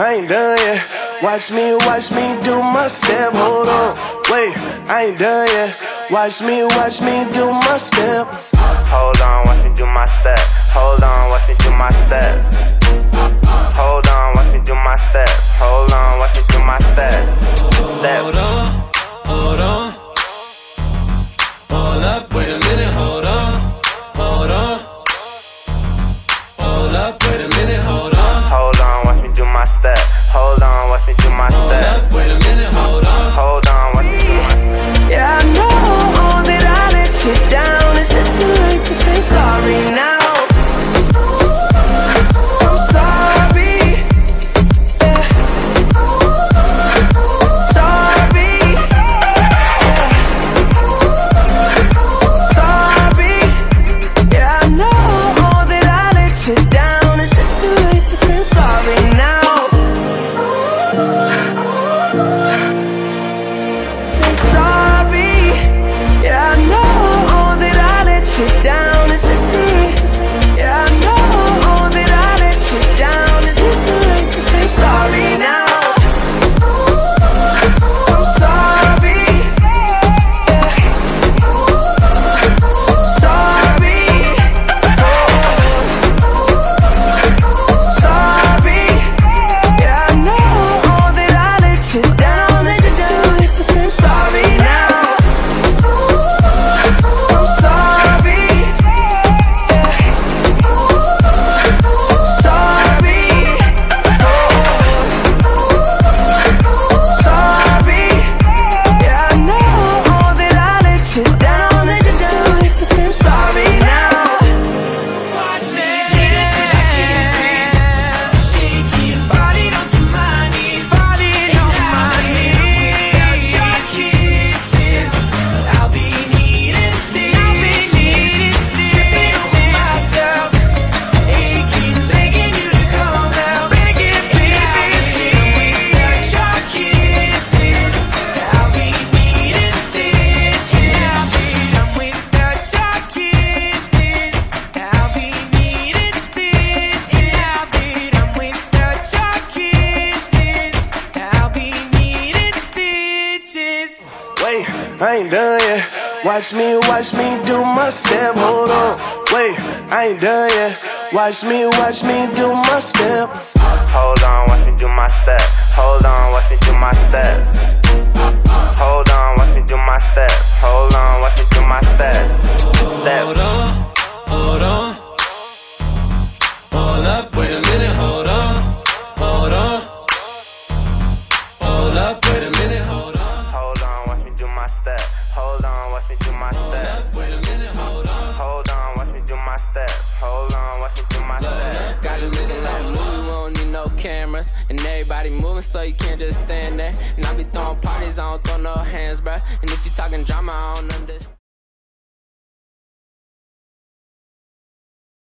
I ain't done yet. Watch me, watch me do my step. Hold on, wait, I ain't done yet. Watch me, watch me do my step. Hold on, watch me do my step. Hold on, watch me do my step. Step. Hold on, watch me do my step. wait a minute, Wait, I ain't done yet. Watch me, watch me do my step. Hold on, wait, I ain't done yet. Watch me, watch me do my step. Hold on, watch me do my step. Hold on, Hold on, watch me do my step. wait a minute, hold on. Hold on, watch me do my step. Hold on, watch me do my step. Got it looking like movie, we don't need no cameras. And everybody moving, so you can't just stand there. And I be throwing parties, I don't throw no hands, bruh. And if you talking drama, I don't understand.